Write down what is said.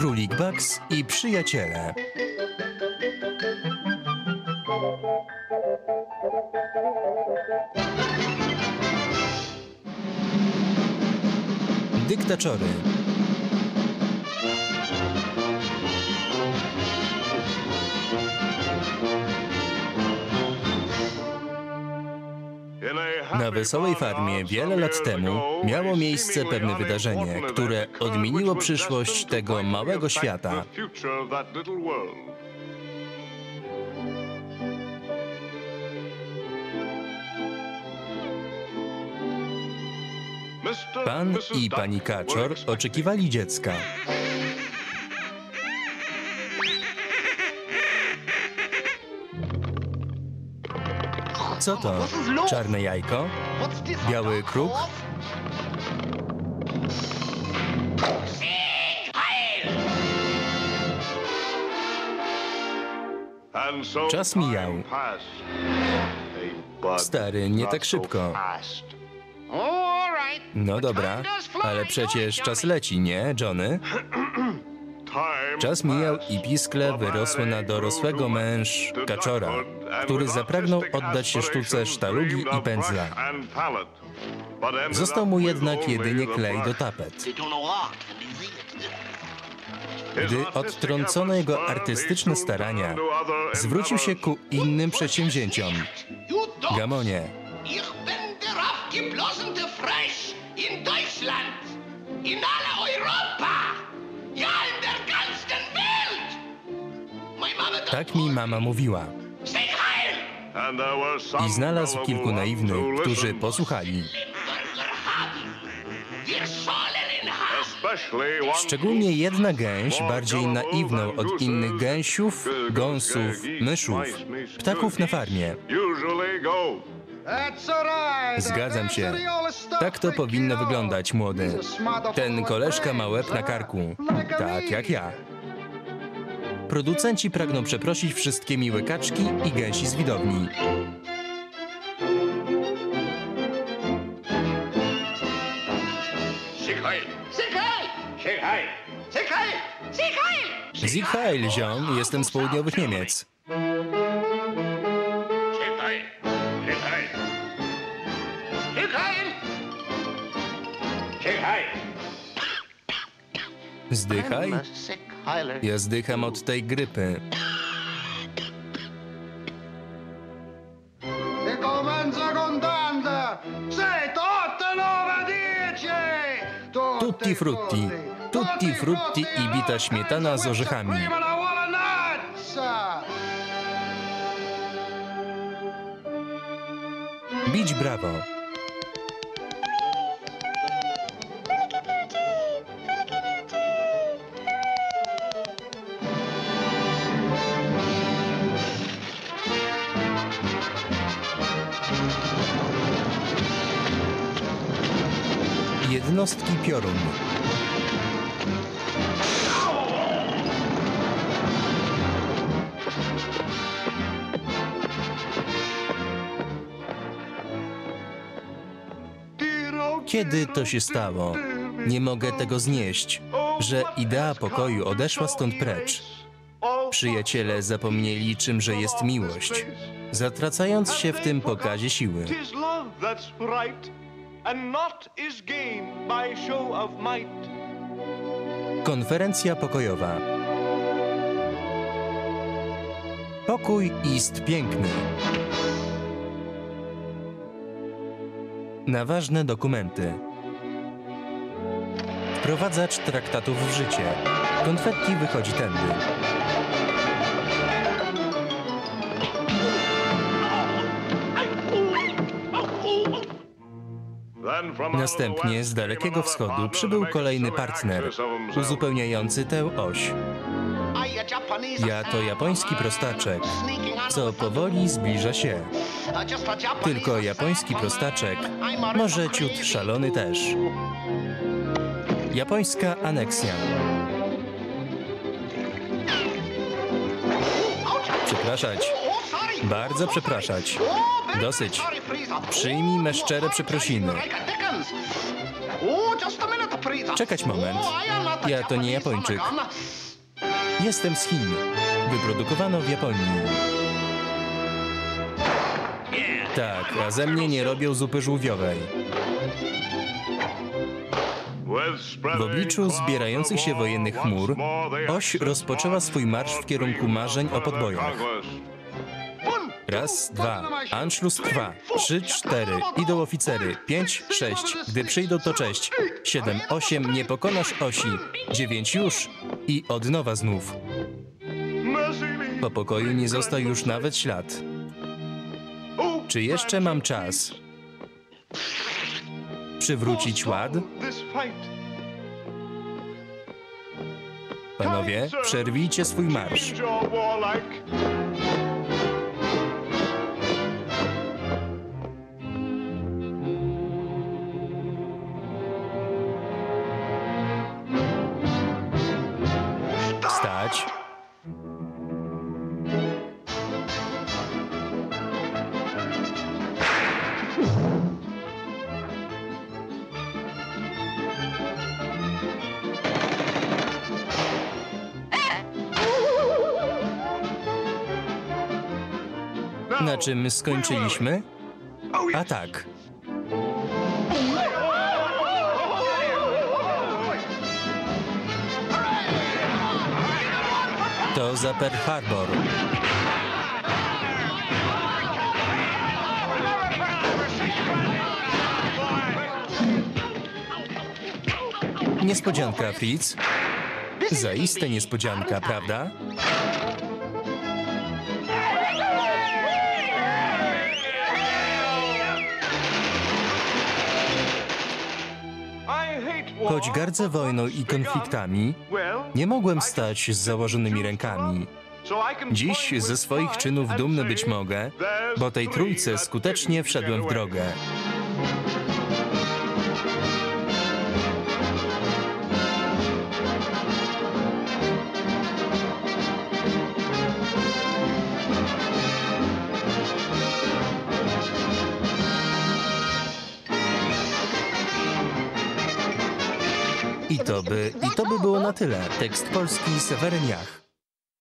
Królik Bugs i przyjaciele. Dyktaczory. Na wesołej farmie wiele lat temu miało miejsce pewne wydarzenie, które odmieniło przyszłość tego małego świata. Pan i pani Kaczor oczekiwali dziecka. Co to? Czarne jajko? Biały kruk? Czas mijał. Stary, nie tak szybko. No dobra, ale przecież czas leci, nie, Johnny? Czas mijał i piskle wyrosły na dorosłego męż kaczora, który zapragnął oddać się sztuce sztalugi i pędzla. Został mu jednak jedynie klej do tapet. Gdy odtrącono jego artystyczne starania, zwrócił się ku innym przedsięwzięciom. Gamonie, Ich bin der abgeblossene Fresh in Deutschland, in aller tak mi mama mówiła. I znalazł kilku naiwnych, którzy posłuchali. Szczególnie jedna gęś, bardziej naiwną od innych gęsiów, gąsów, myszów, ptaków na farmie. Zgadzam się. Tak to powinno wyglądać, młody. Ten koleżka ma łeb na karku. Tak jak ja. Producenci pragną przeprosić wszystkie miłe kaczki i gęsi z widowni. Sieg heil! Ziom, jestem z południowych Niemiec. Zdychaj? Ja zdycham od tej grypy. Tutti frutti. Tutti frutti i bita śmietana z orzechami. Bić brawo. Jednostki piorun. Kiedy to się stało? Nie mogę tego znieść, że idea pokoju odeszła stąd precz. Przyjaciele zapomnieli, czymże jest miłość, zatracając się w tym pokazie siły. And not is gain by show of might. Konferencja pokojowa. Pokój ist piękny. Na ważne dokumenty. Wprowadzacz traktatów w życie. Konfetti wychodzi tędy. Następnie z Dalekiego Wschodu przybył kolejny partner, uzupełniający tę oś. Ja to japoński prostaczek, co powoli zbliża się. Tylko japoński prostaczek, może ciut szalony też. Japońska aneksja. Przepraszać. Bardzo przepraszać. Dosyć. Przyjmij me szczere przeprosiny. Czekać moment. Ja to nie Japończyk. Jestem z Chin. Wyprodukowano w Japonii. Tak, a ze mnie nie robią zupy żółwiowej. W obliczu zbierających się wojennych chmur, oś rozpoczęła swój marsz w kierunku marzeń o podbojach. Raz, dwa, Anschluss trwa. Trzy, cztery, idą oficery. Pięć, sześć, gdy przyjdą to cześć. Siedem, osiem, nie pokonasz osi. Dziewięć już i od nowa znów. Po pokoju nie został już nawet ślad. Czy jeszcze mam czas? Przywrócić ład? Panowie, przerwijcie swój marsz. Na czym skończyliśmy? A tak. To za Pearl Harbor. Niespodzianka, Fritz. Zaiste niespodzianka, prawda? Choć gardzę wojną i konfliktami, nie mogłem stać z założonymi rękami. Dziś ze swoich czynów dumny być mogę, bo tej trójce skutecznie wszedłem w drogę. I to by, i to by było na tyle. Tekst polski Seweryn Jach.